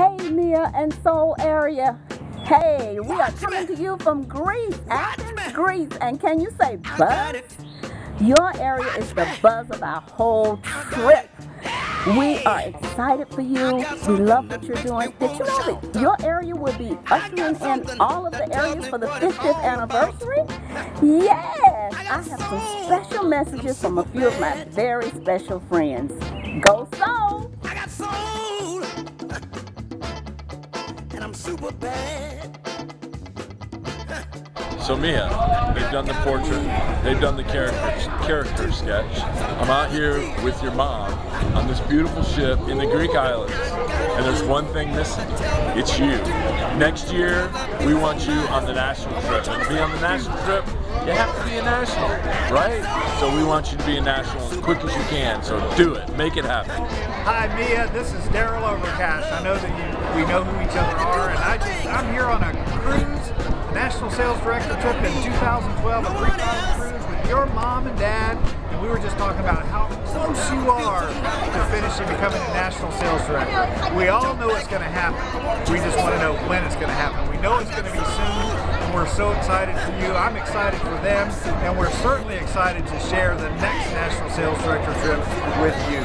Hey, Mia and Soul area. Hey, we are coming to you from Greece, Athens, Greece. And can you say buzz? Your area is the buzz of our whole trip. We are excited for you. We love what you're doing. Did you know that your area will be ushering in all of the areas for the 50th anniversary? Yes, I have some special messages from a few of my very special friends. Go! Soul, and I'm super bad. So Mia, they've done the portrait, they've done the character character sketch. I'm out here with your mom on this beautiful ship in the Greek islands, and there's one thing missing. It's you. Next year, we want you on the national trip. And to be on the national trip, you have to be a national, right? So we want you to be a national as quick as you can. So do it, make it happen. Hi Mia, this is Daryl Overcash. I know that you we know who each other are, and I just I'm here on a cruise, national sales director trip in 2012, a Island cruise with your mom and dad, and we were just talking about how close you are to finishing becoming a national sales director. We all know it's going to happen. We just want to know when it's going to happen. We know it's going to be soon. And We're so excited for you. I'm excited for them, and we're certainly excited to share the next National Sales Director trip with you.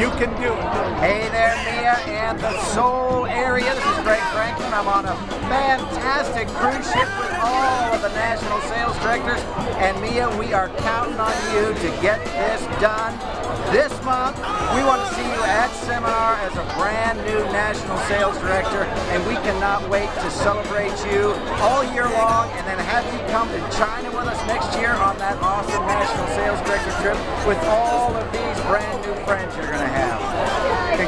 You can do it. Hey there, Mia and the Soul area. This is Greg Franklin. I'm on a fantastic cruise ship with all of the national sales directors. And Mia, we are counting on you to get this done this month. We want to see you at seminar as a brand new national sales director, and we cannot wait to celebrate you all year long and then have you come to China with us next year on that awesome national sales director trip with all of these brand new friends you're going to have.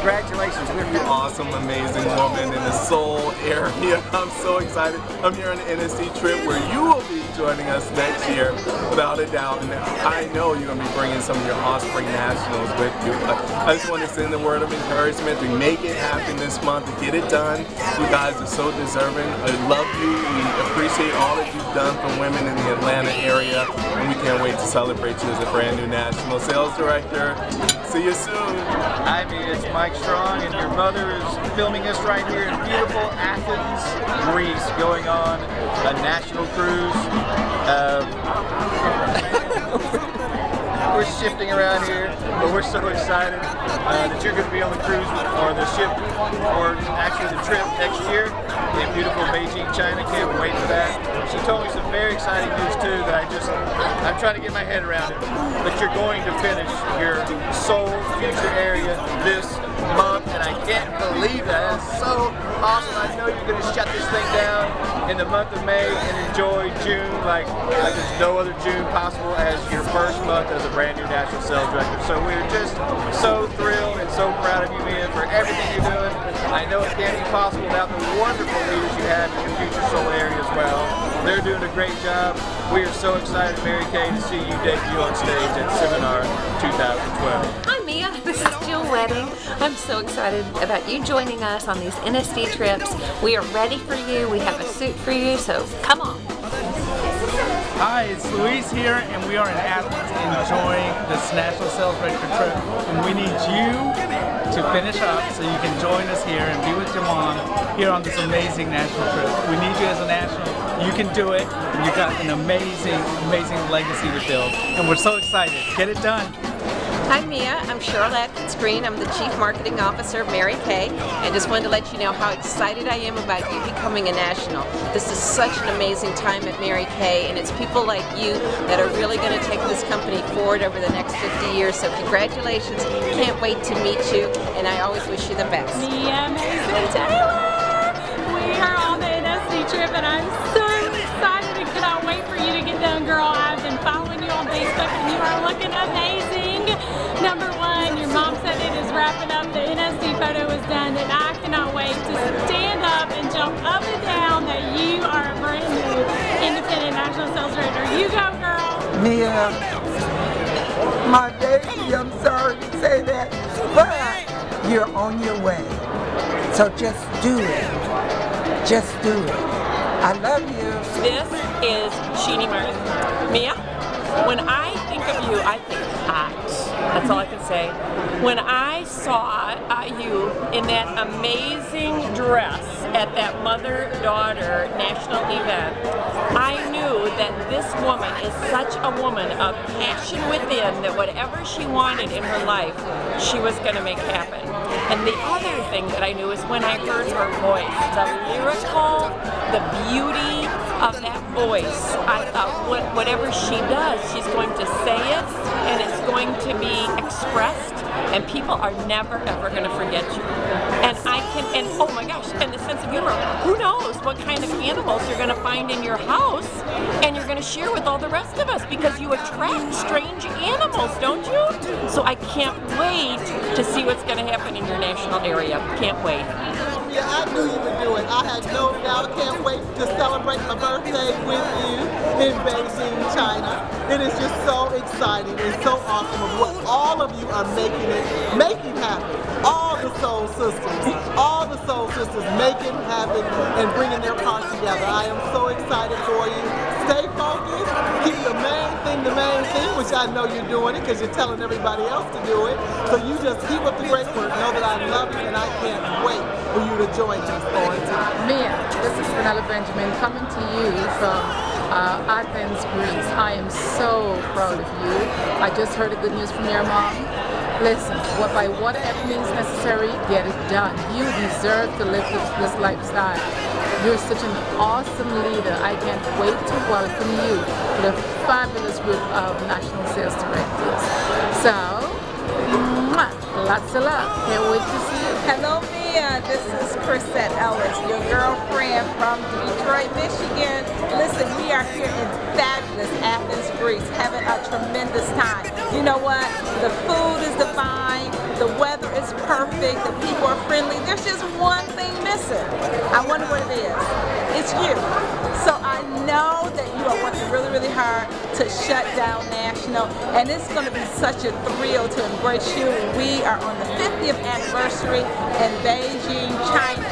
Congratulations. We're an awesome, amazing woman in the Soul area. I'm so excited. I'm here on the NSD trip where you will be joining us next year, without a doubt. And I know you're going to be bringing some of your offspring nationals with you. I just want to send a word of encouragement to make it happen this month, to get it done. You guys are so deserving. I love you. We appreciate all that you've done for women in the Atlanta area. And we can't wait to celebrate you as a brand new national sales director. See you soon. Hi. It's Mike Strong, and your mother is filming us right here in beautiful Athens, Greece, going on a national cruise. Um, we're shifting around here, but we're so excited uh, that you're going to be on the cruise or the ship, or actually the trip next year in beautiful Beijing, China. Can't wait for that. She told me some very exciting news too that I just, I'm trying to get my head around it. But you're going to finish your Soul future area this month, and I can't believe that. That's so awesome. I know you're going to shut this thing in the month of May and enjoy June like, like there's no other June possible as your first month as a brand new national sales director. So we're just so thrilled and so proud of you, Mia, for everything you're doing. I know it can't be possible without the wonderful leaders you have in your future Soul area as well. They're doing a great job. We are so excited, Mary Kay, to see you debut on stage at Seminar 2012. This Wedding. I'm so excited about you joining us on these NSD trips. We are ready for you. We have a suit for you, so come on. Hi, it's Luis here, and we are in Athens enjoying this National Sales Director trip. And we need you to finish up so you can join us here and be with your mom here on this amazing national trip. We need you as a national. You can do it, you've got an amazing, amazing legacy to build. And we're so excited. Get it done. Hi Mia, I'm Sheryl Adkins-Green. I'm the Chief Marketing Officer of Mary Kay and just wanted to let you know how excited I am about you becoming a national. This is such an amazing time at Mary Kay and it's people like you that are really going to take this company forward over the next 50 years. So congratulations. Can't wait to meet you and I always wish you the best. Mia Mason Taylor! We are on the NSD trip and I'm so excited and cannot wait for you to get done, girl. I've been following you on Facebook and you are looking amazing. Number one, your mom said it is wrapping up. The NSD photo is done, and I cannot wait to stand up and jump up and down that you are a brand new independent national sales director. You go, girl. Mia, my baby, I'm sorry to say that, but you're on your way. So just do it. Just do it. I love you. This is Sheenie Martin. Mia, when I you, I think hot. That's all I can say. When I saw uh, you in that amazing dress at that mother-daughter national event, I knew that this woman is such a woman of passion within that whatever she wanted in her life, she was going to make happen. And the other thing that I knew is when I heard her voice, the lyrical, the beauty of that voice. I thought what, whatever she does, she's going to say it and it's going to be expressed and people are never ever going to forget you. And I can, and oh my gosh, and the sense of humor. Who knows what kind of animals you're going to find in your house and you're going to share with all the rest of us because you attract strange animals, don't you? So I can't wait to see what's going to happen in your national area. Can't wait. Yeah, I knew you would do it. I had no doubt. Can't wait to celebrate my birthday with you in Beijing, China. It is just so exciting and so awesome of what all of you are making it, making happen. All the soul sisters, all the soul sisters making it happen and bringing their parts together. I am so excited for you. Stay focused. Keep the main thing which I know you're doing it because you're telling everybody else to do it. So you just keep up the great work. Know that I love you and I can't wait for you to join us on Mia, this is Vanilla Benjamin coming to you from uh, Athens, Greece. I am so proud of you. I just heard the good news from your mom. Listen, what by whatever means necessary, get it done. You deserve to live this, this lifestyle. You're such an awesome leader. I can't wait to welcome you to the fabulous group of national sales directors. So, mwah, lots of love. Can't wait to see you. Hello, Mia. This is Chrisette Ellis, your girlfriend from Detroit, Michigan. Listen, we are here in fabulous Athens, Greece, having a tremendous time. You know what? The food is divine. The weather is perfect. The people are friendly. There's just one thing missing. I wonder what it is. It's you. So I know that you are working really, really hard to shut down National, and it's going to be such a thrill to embrace you. We are on the 50th anniversary in Beijing, China.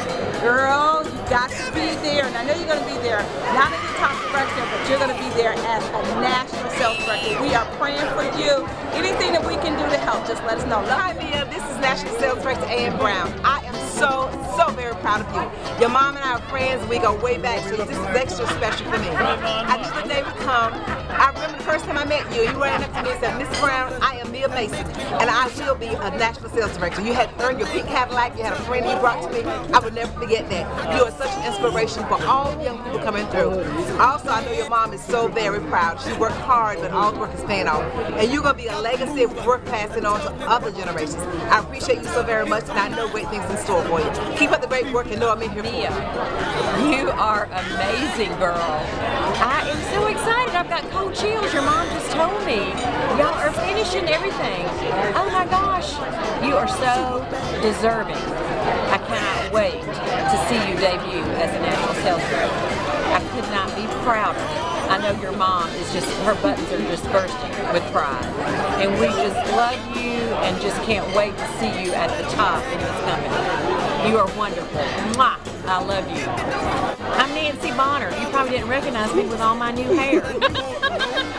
Girl, you got to be there, and I know you're going to be there, not as the top director, but you're going to be there as a national sales director. We are praying for you. Anything that we can do to help, just let us know. Hi, Mia. This is National Sales Director A.M. Brown. I am so, so very proud of you. Your mom and I are friends. We go way back, so this is extra special for me. I knew the day would come. I remember the first time I met you. You ran up to me and said, Miss Brown, I am Mia Mason, and I will be a national sales director. You had earned your pink Cadillac. You had a friend you brought to me. I would never forget that. You are such inspiration for all the young people coming through. Also, I know your mom is so very proud. She worked hard, but all the work is paying off. And you're going to be a legacy of work passing on to other generations. I appreciate you so very much, and I know great things in store for you. Keep up the great work and know I'm in here Mia, for you. You are amazing, girl. I am so excited. I've got cold chills. Your mom just told me. Y'all are finishing everything. Oh my gosh. You are so deserving. I wait to see you debut as a national sales director. I could not be prouder. I know your mom is just, her buttons are just bursting with pride. And we just love you and just can't wait to see you at the top in this company. You are wonderful. Mwah! I love you. I'm Nancy Bonner. You probably didn't recognize me with all my new hair.